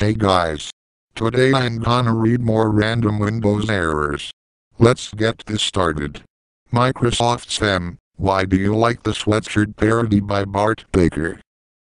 Hey guys. Today I'm gonna read more random Windows errors. Let's get this started. Microsoft Sam, why do you like the sweatshirt parody by Bart Baker?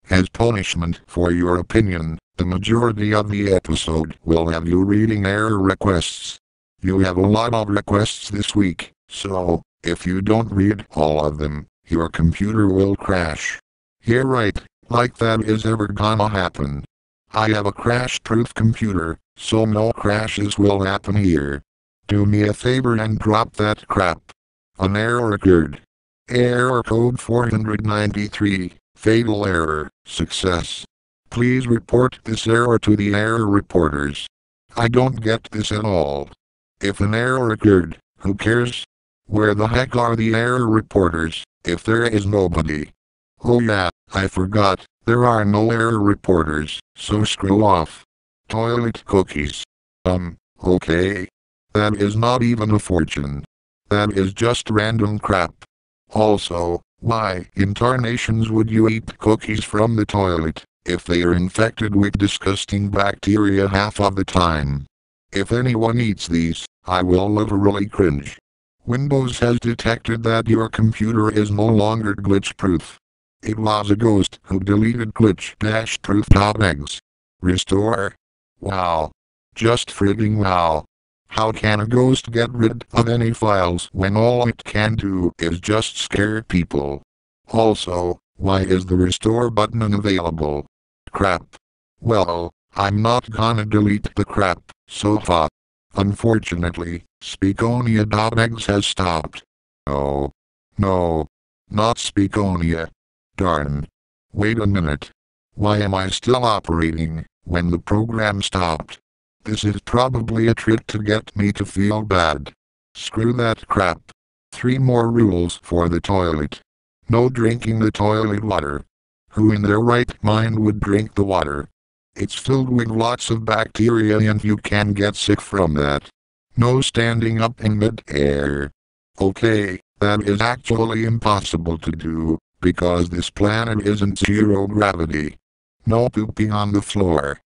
As punishment for your opinion, the majority of the episode will have you reading error requests. You have a lot of requests this week, so, if you don't read all of them, your computer will crash. Yeah right, like that is ever gonna happen. I have a crash-proof computer, so no crashes will happen here. Do me a favor and drop that crap. An error occurred. Error code 493, fatal error, success. Please report this error to the error reporters. I don't get this at all. If an error occurred, who cares? Where the heck are the error reporters, if there is nobody? Oh yeah, I forgot, there are no error reporters, so screw off. Toilet cookies. Um, okay. That is not even a fortune. That is just random crap. Also, why in tarnations would you eat cookies from the toilet, if they are infected with disgusting bacteria half of the time? If anyone eats these, I will literally cringe. Windows has detected that your computer is no longer glitch-proof. It was a ghost who deleted glitch-proof.exe. Restore. Wow. Just frigging wow. How can a ghost get rid of any files when all it can do is just scare people? Also, why is the restore button unavailable? Crap. Well, I'm not gonna delete the crap, so far. Unfortunately, Speakonia.exe has stopped. Oh. No. Not Speakonia. Darn. Wait a minute. Why am I still operating, when the program stopped? This is probably a trick to get me to feel bad. Screw that crap. Three more rules for the toilet. No drinking the toilet water. Who in their right mind would drink the water? It's filled with lots of bacteria and you can get sick from that. No standing up in mid-air. Okay, that is actually impossible to do, because this planet isn't zero gravity. No pooping on the floor.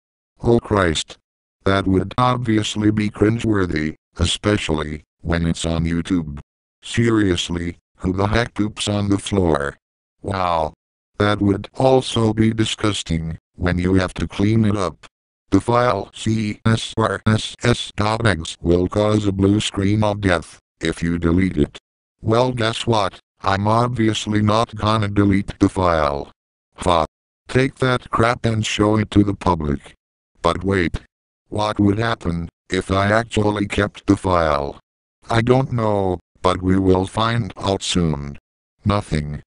Oh Christ. That would obviously be cringeworthy, especially when it's on YouTube. Seriously, who the heck poops on the floor? Wow. That would also be disgusting when you have to clean it up. The file csrss.exe will cause a blue screen of death if you delete it. Well guess what, I'm obviously not gonna delete the file. Ha. Take that crap and show it to the public. But wait, what would happen if I actually kept the file? I don't know, but we will find out soon. Nothing.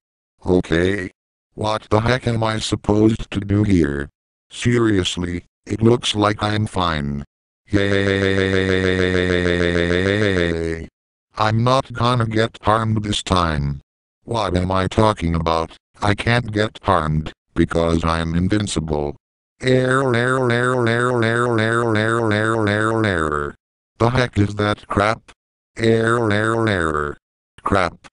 Okay. What the heck am I supposed to do here? Seriously, it looks like I'm fine. Yay! I'm not gonna get harmed this time. What am I talking about? I can't get harmed, because I'm invincible. Error, error, error, error, error, error, error, error, error, error. The heck is that crap? Error, error, error. Crap.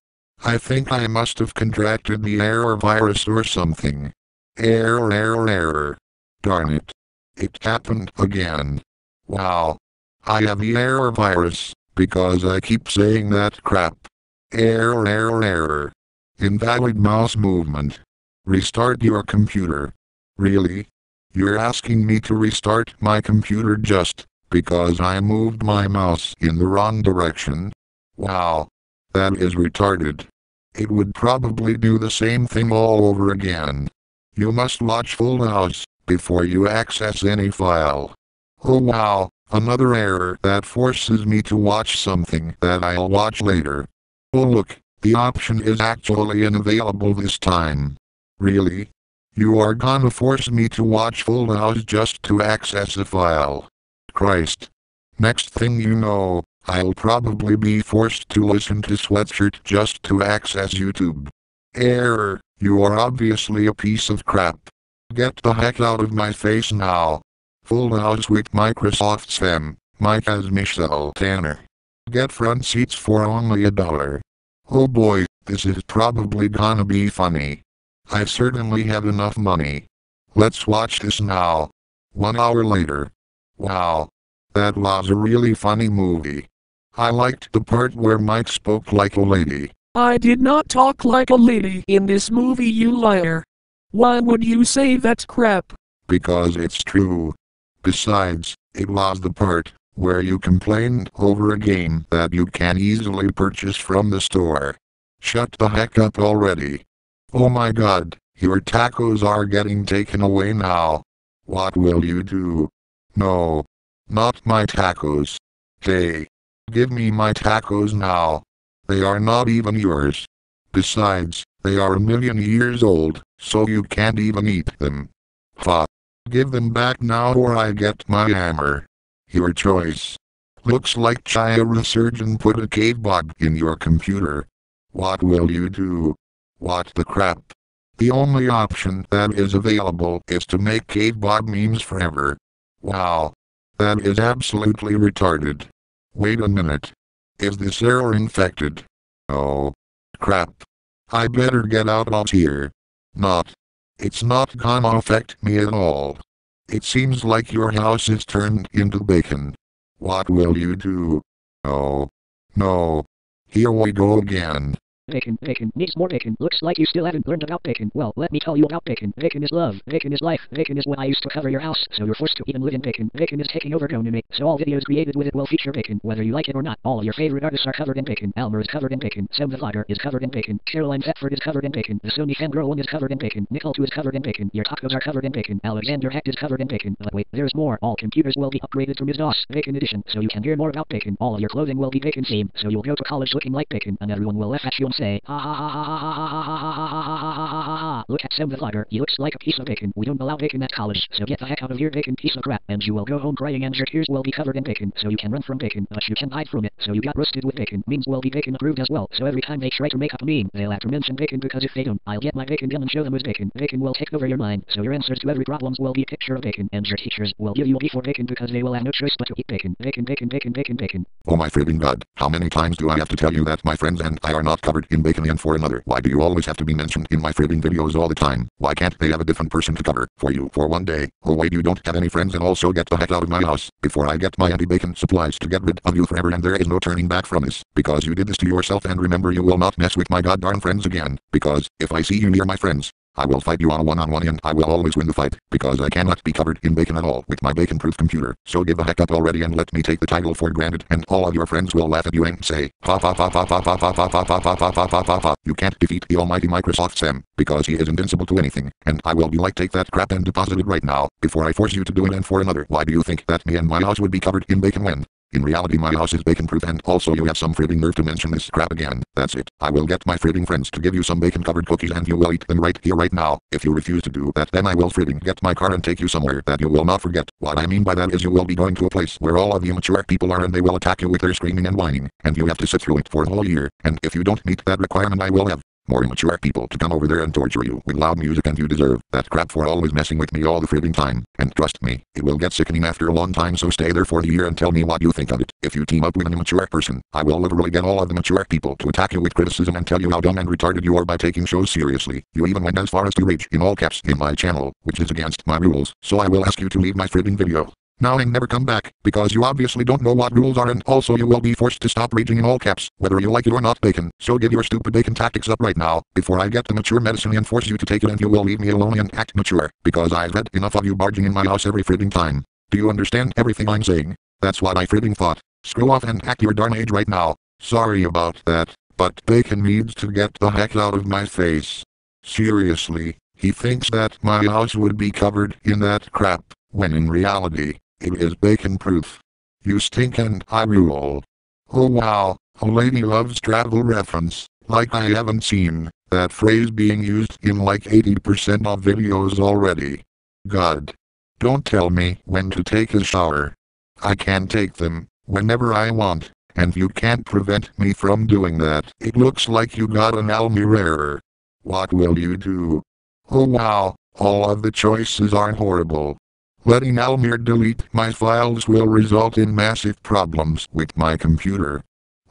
I think I must have contracted the error virus or something. Error, error, error. Darn it. It happened again. Wow. I have the error virus, because I keep saying that crap. Error, error, error. Invalid mouse movement. Restart your computer. Really? You're asking me to restart my computer just because I moved my mouse in the wrong direction? Wow. That is retarded. It would probably do the same thing all over again. You must watch Full House before you access any file. Oh wow, another error that forces me to watch something that I'll watch later. Oh look, the option is actually unavailable this time. Really? You are gonna force me to watch Full House just to access a file. Christ. Next thing you know, I'll probably be forced to listen to Sweatshirt just to access YouTube. Error, you are obviously a piece of crap. Get the heck out of my face now. Full House with Microsoft Sam, Mike as Michelle Tanner. Get front seats for only a dollar. Oh boy, this is probably gonna be funny. I certainly have enough money. Let's watch this now. One hour later. Wow. That was a really funny movie. I liked the part where Mike spoke like a lady. I did not talk like a lady in this movie, you liar. Why would you say that's crap? Because it's true. Besides, it was the part where you complained over a game that you can easily purchase from the store. Shut the heck up already. Oh my god, your tacos are getting taken away now. What will you do? No. Not my tacos. Hey. Give me my tacos now. They are not even yours. Besides, they are a million years old, so you can't even eat them. Ha. Give them back now or I get my hammer. Your choice. Looks like Chira Surgeon put a cave bug in your computer. What will you do? What the crap? The only option that is available is to make cave bug memes forever. Wow. That is absolutely retarded. Wait a minute. Is this error infected? Oh. Crap. I better get out of here. Not. It's not gonna affect me at all. It seems like your house is turned into bacon. What will you do? Oh. No. Here we go again. Bacon, bacon, needs more bacon. Looks like you still haven't learned about bacon. Well, let me tell you about bacon. Bacon is love. Bacon is life. Bacon is what I used to cover your house, so you're forced to even live in bacon. Bacon is taking over GoAnimate, so all videos created with it will feature bacon, whether you like it or not. All your favorite artists are covered in bacon. Elmer is covered in bacon. Sam the Vlogger is covered in bacon. Caroline Thetford is covered in bacon. The Sony Fangirl one is covered in bacon. Nickel 2 is covered in bacon. Your tacos are covered in bacon. Alexander Hecht is covered in bacon. But wait, there's more. All computers will be upgraded to MS-DOS Bacon Edition, so you can hear more about bacon. All of your clothing will be bacon themed, so you'll go to college looking like bacon, and everyone will laugh at you and say, ha ha ha Look at Sam the Vlogger, he looks like a piece of bacon. We don't allow bacon at college, so get the heck out of here bacon piece of crap, and you will go home crying and your tears will be covered in bacon, so you can run from bacon, but you can hide from it, so you got roasted with bacon. Memes will be bacon approved as well, so every time they try to make up a meme, they'll have to mention bacon because if they don't, I'll get my bacon gun and show them as bacon. Bacon will take over your mind, so your answers to every problems will be a picture of bacon, and your teachers will give you B for bacon because they will have no choice but to eat bacon. Bacon, bacon, bacon, bacon, bacon. Oh my frigging god, how many times do I have to tell you that my friends and I are not covered in bacon and for another? Why do you always have to be mentioned in my frigging videos all the time? Why can't they have a different person to cover for you for one day? Oh wait you don't have any friends and also get the heck out of my house before I get my anti-bacon supplies to get rid of you forever and there is no turning back from this because you did this to yourself and remember you will not mess with my goddamn friends again because if I see you near my friends I will fight you on a one-on-one and I will always win the fight, because I cannot be covered in bacon at all with my bacon-proof computer. So give the heck up already and let me take the title for granted and all of your friends will laugh at you and say, ha ha ha ha ha ha ha ha ha ha ha ha ha ha ha ha You can't defeat the almighty Microsoft Sam, because he is invincible to anything, and I will be like take that crap and deposit it right now, before I force you to do it and for another. Why do you think that me and my house would be covered in bacon when? In reality my house is bacon proof and also you have some frigging nerve to mention this crap again. That's it. I will get my frigging friends to give you some bacon covered cookies and you will eat them right here right now. If you refuse to do that then I will frigging get my car and take you somewhere that you will not forget. What I mean by that is you will be going to a place where all of the mature people are and they will attack you with their screaming and whining. And you have to sit through it for a whole year. And if you don't meet that requirement I will have more immature people to come over there and torture you with loud music and you deserve that crap for always messing with me all the frigging time. And trust me, it will get sickening after a long time so stay there for the year and tell me what you think of it. If you team up with an immature person, I will literally get all of the mature people to attack you with criticism and tell you how dumb and retarded you are by taking shows seriously. You even went as far as to rage in all caps in my channel, which is against my rules, so I will ask you to leave my frigging video now and never come back, because you obviously don't know what rules are and also you will be forced to stop raging in all caps, whether you like it or not bacon. So give your stupid bacon tactics up right now, before I get the mature medicine and force you to take it and you will leave me alone and act mature, because I've read enough of you barging in my house every frigging time. Do you understand everything I'm saying? That's what I frigging thought. Screw off and act your darn age right now. Sorry about that, but bacon needs to get the heck out of my face. Seriously, he thinks that my house would be covered in that crap, when in reality, it is bacon proof. You stink and I rule. Oh wow, a lady loves travel reference, like I haven't seen that phrase being used in like 80% of videos already. God. Don't tell me when to take a shower. I can take them whenever I want, and you can't prevent me from doing that. It looks like you got an Almir error. What will you do? Oh wow, all of the choices are horrible. Letting Almir delete my files will result in massive problems with my computer.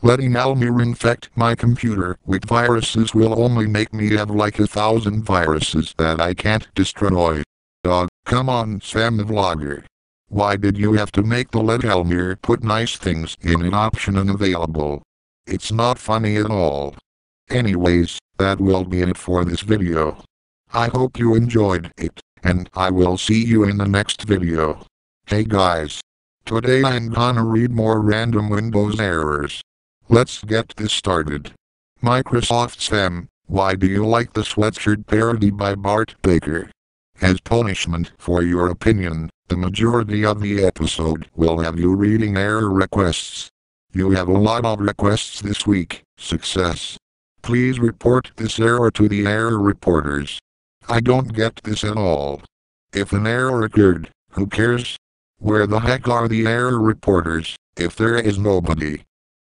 Letting Almir infect my computer with viruses will only make me have like a thousand viruses that I can't destroy. Dog, come on Sam the Vlogger. Why did you have to make the Let Elmir put nice things in an option unavailable? It's not funny at all. Anyways, that will be it for this video. I hope you enjoyed it, and I will see you in the next video. Hey guys. Today I'm gonna read more random Windows errors. Let's get this started. Microsoft Sam, why do you like the sweatshirt parody by Bart Baker? As punishment for your opinion, the majority of the episode will have you reading error requests. You have a lot of requests this week, success. Please report this error to the error reporters. I don't get this at all. If an error occurred, who cares? Where the heck are the error reporters, if there is nobody?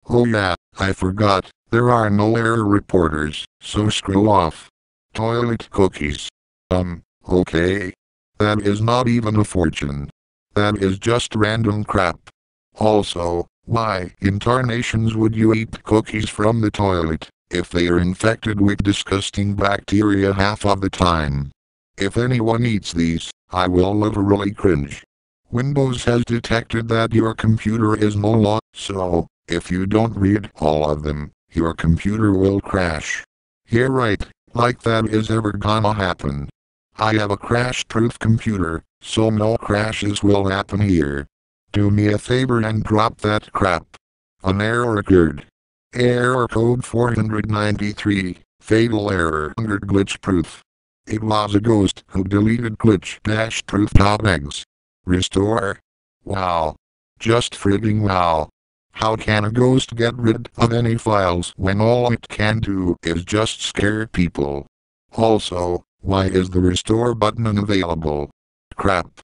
Oh yeah, I forgot, there are no error reporters, so screw off. Toilet cookies. Um, okay. That is not even a fortune. That is just random crap. Also, why in tarnations would you eat cookies from the toilet, if they are infected with disgusting bacteria half of the time? If anyone eats these, I will literally cringe. Windows has detected that your computer is no longer, so, if you don't read all of them, your computer will crash. Yeah right, like that is ever gonna happen. I have a crash-proof computer, so no crashes will happen here. Do me a favor and drop that crap. An error occurred. Error code 493, fatal error under glitch proof. It was a ghost who deleted glitch-proof.exe. Restore. Wow. Just frigging wow. How can a ghost get rid of any files when all it can do is just scare people? Also, why is the restore button unavailable? Crap.